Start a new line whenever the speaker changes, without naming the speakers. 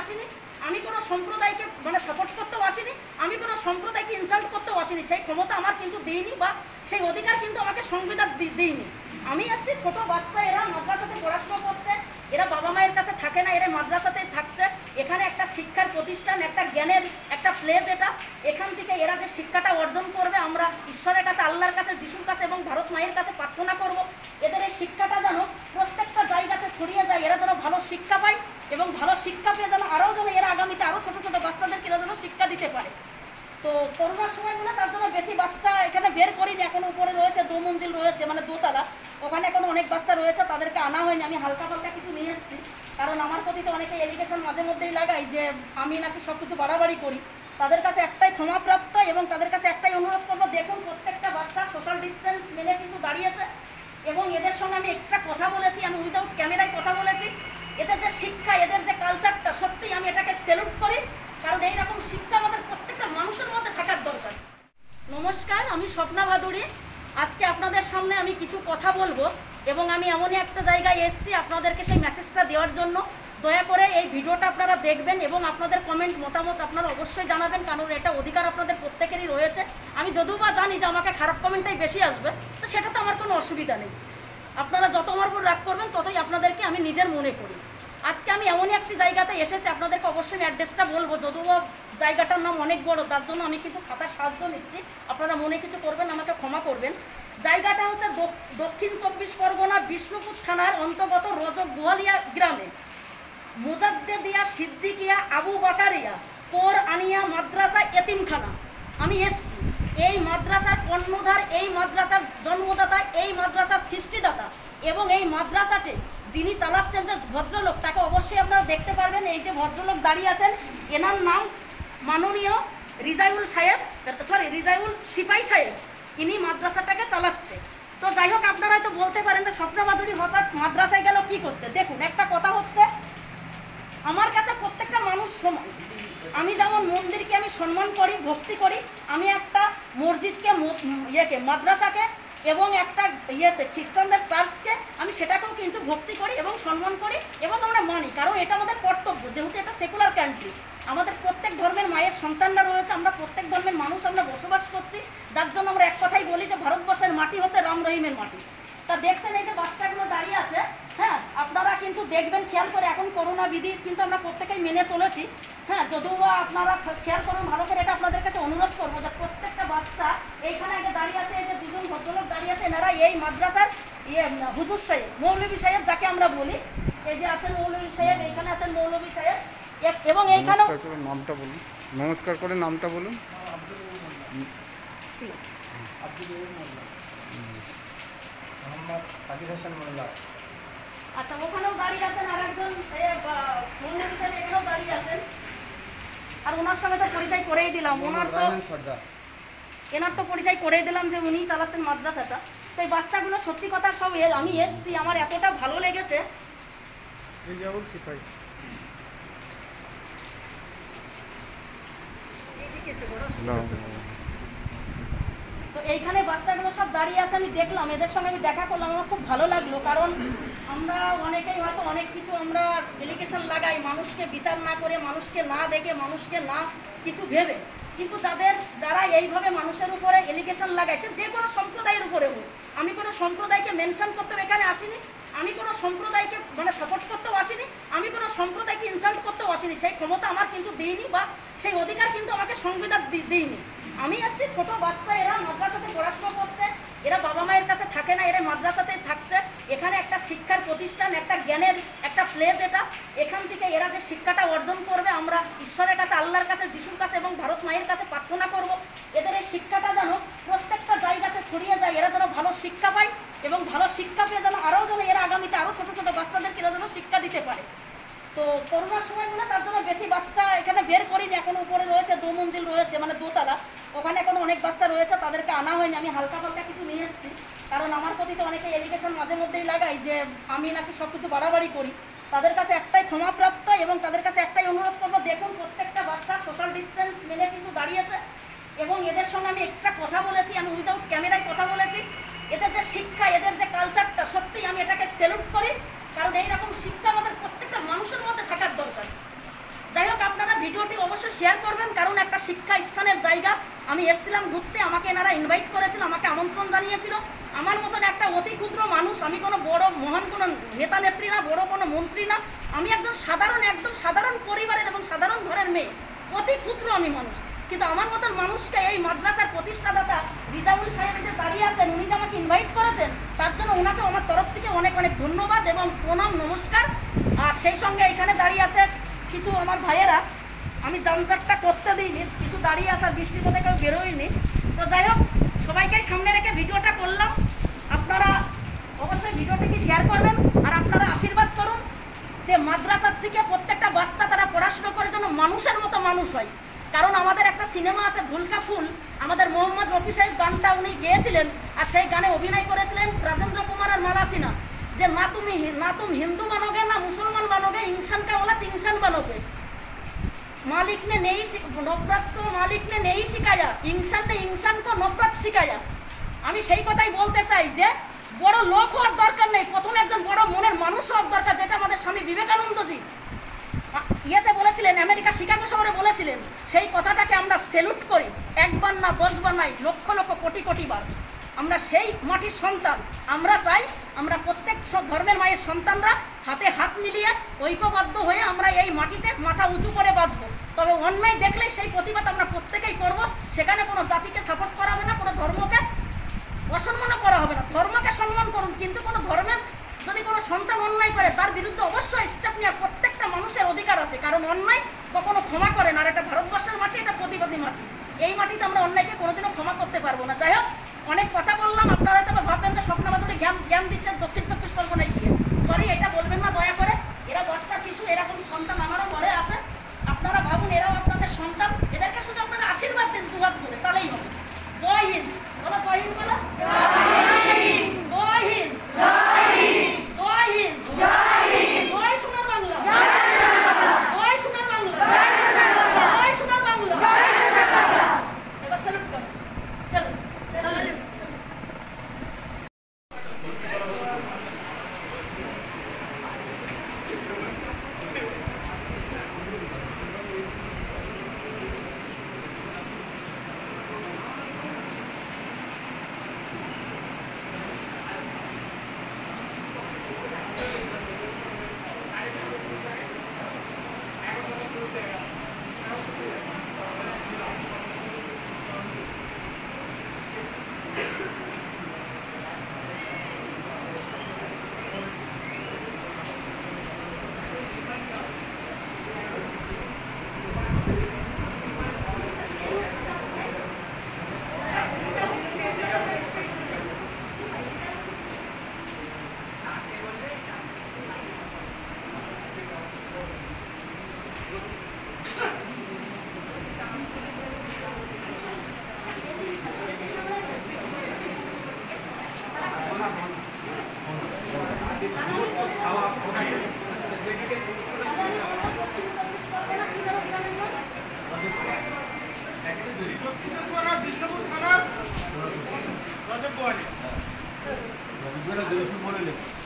আসিনি। আমি কোনো সম্প্রদায়কে মানে সাপোর্ট করতেও আসিনি। আমি কোনো সম্প্রদায়কে ইনসাল্ট করতেও আসিনি। সেই ক্ষমতা আমার কিন্তু দিইনি বা সেই অধিকার কিন্তু আমাকে সংবিধান দিইনি। আমি আসছি ছোট বাচ্চা, এরা মাদ্রাসাতে পড়াশোনা করছে, এরা বাবা মায়ের কাছে থাকে না, এরা মাদ্রাসাতেই থাকছে। এখানে একটা শিক্ষার প্রতিষ্ঠান, একটা জ্ঞানের একটা প্লেস এটা। এখান থেকে এরা যে শিক্ষাটা অর্জন করবে, আমরা ঈশ্বরের কাছে, আল্লাহর কাছে, যিশুর কাছে এবং ভারত মায়ের কাছে প্রার্থনা করব। এদের এই শিক্ষাটা যেন প্রত্যেকটা জায়গাতে ছড়িয়ে যায়, এরা যেন ভালো শিক্ষা পায় এবং ভালো শিক্ষা পেয়ে যেন আরও যেন এরা আগামীতে আরও ছোটো ছোটো বাচ্চাদেরকে এরা যেন শিক্ষা দিতে পারে তো করোনার সময় মনে তার জন্য বেশি বাচ্চা এখানে বের করিনি। এখনও উপরে রয়েছে, দু মঞ্জিল রয়েছে মানে দোতলা। ওখানে এখনও অনেক বাচ্চা রয়েছে, তাদেরকে আনা হয়নি। আমি হালকা পাল্টা কিছু নিয়ে এসেছি। কারণ আমার প্রতি তো অনেকে এলিগেশন মাঝে মধ্যেই লাগাই যে আমি নাকি সব কিছু বাড়াবাড়ি করি। তাদের কাছে একটাই ক্ষমাপ্রাপ্ত এবং তাদের কাছে একটাই অনুরোধ করব, দেখুন প্রত্যেকটা বাচ্চা সোশ্যাল ডিস্টেন্স মেনে কিন্তু দাঁড়িয়েছে এবং এদের সঙ্গে আমি এক্সট্রা কথা বলেছি, আমি উইদাউট ক্যামেরায় কথা বলেছি। এদের যে শিক্ষা, এদের যে কালচারটা সত্যিই আমি এটাকে স্যালুট করি। কারণ এইরকম শিক্ষা আমাদের প্রত্যেকটা মানুষের মধ্যে থাকার দরকার নমস্কার, আমি স্বপ্না ভাদুরী আজকে আপনাদের সামনে আমি কিছু কথা বলব এবং আমি এমনই একটা জায়গায় এসেছি আপনাদেরকে সেই মেসেজটা দেওয়ার জন্য। দয়া করে এই ভিডিওটা আপনারা দেখবেন এবং আপনাদের কমেন্ট মতামত আপনারা অবশ্যই জানাবেন, কারণ এটা অধিকার আপনাদের প্রত্যেকেরই রয়েছে। আমি যদিও বা জানি যে আমাকে খারাপ কমেন্টটাই বেশি আসবে, তো সেটা তো আমার কোনো অসুবিধা নেই। আপনারা যত আমার উপর রাগ করবেন, ততই আপনাদেরকে আমি নিজের মনে করি। আজকে আমি এমনই একটি জায়গাতে এসেছি, আপনাদেরকে অবশ্যই আমি অ্যাড্রেসটা বলব। যদিও জায়গাটার নাম অনেক বড়, তার জন্য আমি কিন্তু খাতার সাহায্য নিচ্ছি। আপনারা মনে কিছু করবেন, আমাকে ক্ষমা করবেন। জায়গাটা হচ্ছে দক- দক্ষিণ চব্বিশ পরগনা বিষ্ণুপুর থানার অন্তর্গত রজক গোয়ালিয়া গ্রামে। মোজাদ্দেদিয়া সিদ্দিকিয়া আবু বাকারিয়া কোর আনিয়া মাদ্রাসা এতিমখানা। আমি এসছি এই মাদ্রাসার কর্ণধার, এই মাদ্রাসার জন্মদাতা, এই মাদ্রাসার সৃষ্টিদাতা এবং এই মাদ্রাসাতে যিনি চালাচ্ছেন যে ভদ্রলোক, তাকে অবশ্যই আপনারা দেখতে পারবেন। এই যে ভদ্রলোক দাঁড়িয়ে আছেন, এনার নাম মাননীয় রিজাইউল সাহেব সরি রিজাইউল সিপাই সাহেব। ইনি মাদ্রাসাটাকে চালাচ্ছে। তো যাই হোক, আপনারা হয়তো বলতে পারেন যে স্বপ্নবাদুরি হঠাৎ মাদ্রাসায় গেল কি করতে? দেখুন, একটা কথা হচ্ছে, আমার কাছে প্রত্যেকটা মানুষ সমান। আমি যেমন মন্দিরকে আমি সম্মান করি, ভক্তি করি, আমি একটা মসজিদকে ইয়েকে, মাদ্রাসাকে এবং একটা ইয়েতে, খ্রিস্টানদের চার্চকে আমি সেটাকেও কিন্তু ভক্তি করি এবং সম্মান করি এবং আমরা মানি। কারণ এটা আমাদের কর্তব্য, যেহেতু এটা সেকুলার কান্ট্রি আমাদের প্রত্যেক ধর্মের মায়ের সন্তানরা রয়েছে, আমরা প্রত্যেক ধর্মের মানুষ, আমরা বসবাস করছি। যার জন্য আমরা এক কথাই বলি যে ভারতবর্ষের মাটি হচ্ছে রাম রহিমের মাটি। তা দেখছেন এই যে বাচ্চাগুলো দাঁড়িয়ে আছে হ্যাঁ আপনারা কিন্তু দেখবেন, খেয়াল করে, এখন করোনা বিধি কিন্তু আমরা প্রত্যেকেই মেনে চলেছি। হ্যাঁ যদিও আপনারা খেয়াল করুন, ভালো করে এটা আপনাদের কাছে অনুরোধ করব যে প্রত্যেকটা বাচ্চা এইখানে আগে দাঁড়িয়ে আছে এই যে দুজন ভদ্রলোক দাঁড়িয়ে আছে এনারা এই মাদ্রাসার ইয়ে হুজুর সাহেব মৌলভী সাহেব যাকে আমরা বলি এই যে আছেন মৌলভী সাহেব এইখানে আছেন মৌলভী সাহেব এবং এইখানেও
নামটা বলুন। নমস্কার করে নামটা বলুন।
আচ্ছা ওখানেও দাঁড়িয়ে আছেন আর একজন মৌলভী সাহেব এখানেও দাঁড়িয়ে আছেন। আর ওনার সঙ্গে তো পরিচয় করেই দিলাম ওনার তো
সর্দার।
এনার তো পরিচয় করে দিলাম যে উনি চালাচ্ছেন মাদ্রাসাটা। তো এই বাচ্চাগুলো সত্যি কথা সব এ- আমি এসছি আমার এতটা ভালো লেগেছে। তো এইখানে বাচ্চাগুলো সব দাঁড়িয়ে আছে আমি দেখলাম এদের সঙ্গে আমি দেখা করলাম আমার খুব ভালো লাগল কারণ আমরা অনেকেই হয়তো অনেক কিছু আমরা ডেলিগেশন লাগাই মানুষকে বিচার না করে মানুষকে না দেখে মানুষকে না কিছু ভেবে। কিন্তু যাদের, যারা এইভাবে মানুষের উপরে এলিগেশন লাগায় সে যে কোনো সম্প্রদায়ের উপরে হোক। আমি কোনো সম্প্রদায়কে মেনশন করতেও এখানে আসিনি, আমি কোনো সম্প্রদায়কে মানে সাপোর্ট করতেও আসিনি, আমি কোনো সম্প্রদায়কে ইনসাল্ট করতেও আসিনি। সেই ক্ষমতা আমার কিন্তু দিইনি বা সেই অধিকার কিন্তু আমাকে সংবিধান দিইনি। আমি আসছি ছোটো বাচ্চা এরা মাদ্রাসাতে পড়াশোনা করছে এরা বাবা মায়ের কাছে থাকে না, এরা মাদ্রাসাতেই থাকছে। এখানে একটা শিক্ষার প্রতিষ্ঠান, একটা জ্ঞানের একটা প্লেস এটা। এখান থেকে এরা যে শিক্ষাটা অর্জন করবে, আমরা ঈশ্বরের কাছে, আল্লাহর কাছে, যিশুর কাছে এবং ভারত মায়ের কাছে প্রার্থনা করব। এদের এই শিক্ষাটা যেন প্রত্যেকটা জায়গাতে ছড়িয়ে যায়, এরা যেন ভালো শিক্ষা পায় এবং ভালো শিক্ষা পেয়ে যেন আরও যেন এরা আগামীতে আরও ছোটো ছোটো বাচ্চাদেরকে এরা যেন শিক্ষা দিতে পারে। তো করোনার সময় মনে তার জন্য বেশি বাচ্চা এখানে বের করিনি। এখনও উপরে রয়েছে, দু মঞ্জিল রয়েছে মানে দোতলা। ওখানে এখনও অনেক বাচ্চা রয়েছে, তাদেরকে আনা হয়নি। আমি হালকা পাল্টা কিছু নিয়ে এসেছি। কারণ আমার প্রতি তো অনেকে এডুকেশন মাঝে মধ্যেই লাগাই যে আমি নাকি সব কিছু বাড়াবাড়ি করি। তাদের কাছে একটাই ক্ষমাপ্রাপ্ত এবং তাদের কাছে একটাই অনুরোধ করব, দেখুন প্রত্যেকটা বাচ্চা সোশ্যাল ডিস্টেন্স মেনে কিন্তু দাঁড়িয়েছে এবং এদের সঙ্গে আমি এক্সট্রা কথা বলেছি, আমি উইদাউট ক্যামেরায় কথা বলেছি। এদের যে শিক্ষা, এদের যে কালচারটা সত্যিই আমি এটাকে স্যালুট করি। কারণ এইরকম শিক্ষা আমাদের প্রত্যেকটা মানুষের মধ্যে থাকার দরকার। যাই হোক, আপনারা ভিডিওটি অবশ্যই শেয়ার করবেন, কারণ একটা শিক্ষা স্থানের জায়গা। আমি এসেছিলাম ঘুরতে, আমাকে এনারা ইনভাইট করেছিল, আমাকে আমন্ত্রণ জানিয়েছিল। আমার মতন একটা অতি ক্ষুদ্র মানুষ, আমি কোনো বড় মহান কোনো নেতা, নেত্রী না, বড় কোনো মন্ত্রী না। আমি একদম সাধারণ একদম সাধারণ পরিবারের এবং সাধারণ ঘরের মেয়ে। অতি ক্ষুদ্র আমি মানুষ। কিন্তু আমার মতন মানুষকে এই মাদ্রাসার প্রতিষ্ঠাদাতা রিজাউল সাহেব যে দাঁড়িয়ে আছেন, উনি যে আমাকে ইনভাইট করেছেন, তার জন্য ওনাকে আমার তরফ থেকে অনেক অনেক ধন্যবাদ এবং প্রণাম, নমস্কার। আর সেই সঙ্গে এখানে দাঁড়িয়ে আছে কিছু আমার ভাইয়েরা। আমি জামজাটটা করতে দিইনি, কিছু দাঁড়িয়ে আছে, আর বৃষ্টির মধ্যে কেউ বেরোয়নি। তো যাই হোক, সবাইকে সামনে রেখে ভিডিওটা করলাম। আপনারা অবশ্যই ভিডিওটিকে শেয়ার করবেন, আর আপনারা আশীর্বাদ করুন যে মাদ্রাসার থেকে প্রত্যেকটা বাচ্চা তারা পড়াশুনো করে যেন মানুষের মতো মানুষ হয়। কারণ আমাদের একটা সিনেমা আছে ভুলকা ফুল আমাদের মোহাম্মদ রফি সাহেব গানটা উনি গেয়েছিলেন আর সেই গানে অভিনয় করেছিলেন রাজেন্দ্র কুমার আর মালা সিনহা যে না তুমি হি- না তুমি হিন্দু বানোগে না মুসলমান বানোগে ইনসান কা ওলা তিনসান বানোগে मालिक ने नहीं सिख- नफरत को मालिक ने नहीं सिखाया इंसान ने इंसान को नफरत सिखाया আমি সেই কথাই বলতে চাই যে বড় লোক হওয়ার দরকার নেই প্রথমে শিকাগো শহরে বলেছিলেন, সেই কথাটাকে আমরা সেলুট করি। একবার না দশবার নাই, লক্ষ লক্ষ কোটি কোটি বার। আমরা সেই মাটির সন্তান। আমরা চাই আমরা প্রত্যেক সব ধর্মের মায়ের সন্তানরা হাতে হাত মিলিয়ে ঐক্যবদ্ধ হয়ে আমরা এই মাটিতে মাথা উঁচু করে বাঁচবো। তবে অন্যায় দেখলে সেই প্রতিবাদ আমরা প্রত্যেকেই করব। সেখানে কোনো জাতিকে সাপোর্ট করা হবে না, কোনো ধর্মকে অসম্মানও করা হবে না। ধর্মকে সম্মান করুন, কিন্তু কোনো ধর্মের যদি কোনো সন্তান অন্যায় করে, তার বিরুদ্ধে অবশ্যই স্টেপ নেওয়ার প্রত্যেকটা মানুষের আছে, কারণ অন্যায় কখনো ক্ষমা করে না, আর এটা ভারতবর্ষের মাটি এটা প্রতিবাদী মাটি। এই মাটিতে আমরা অন্যায়কে কোনোদিনও ক্ষমা করতে পারব না। যাই হোক, অনেক কথা বললাম, আপনারা হয়তো ভাববেন যে স্বপ্নবাদুরি জ্ঞান জ্ঞান দিচ্ছেন দক্ষিণ চব্বিশ পরগনায় গিয়ে। সরি এটা বলবেন না, দয়া করে। এরা বস্তা শিশু, এরকম সন্তান আমার
রজব বলে লেখা